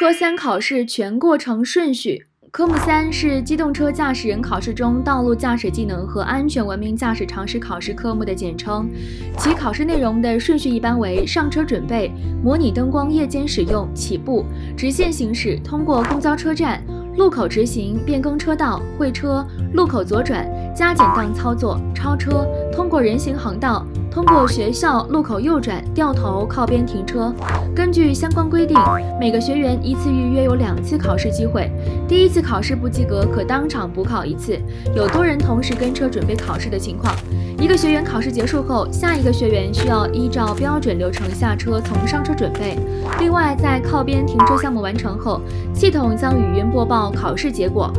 科三考试全过程顺序。科目三是机动车驾驶人考试中道路驾驶技能和安全文明驾驶常识考试科目的简称，其考试内容的顺序一般为上车准备、模拟灯光夜间使用、起步、直线行驶、通过公交车站、路口直行、变更车道、会车、路口左转、加减档操作、超车、通过人行横道。通过学校路口右转、掉头靠边停车。根据相关规定，每个学员一次预约有两次考试机会。第一次考试不及格，可当场补考一次。有多人同时跟车准备考试的情况，一个学员考试结束后，下一个学员需要依照标准流程下车，从上车准备。另外，在靠边停车项目完成后，系统将语音播报考试结果。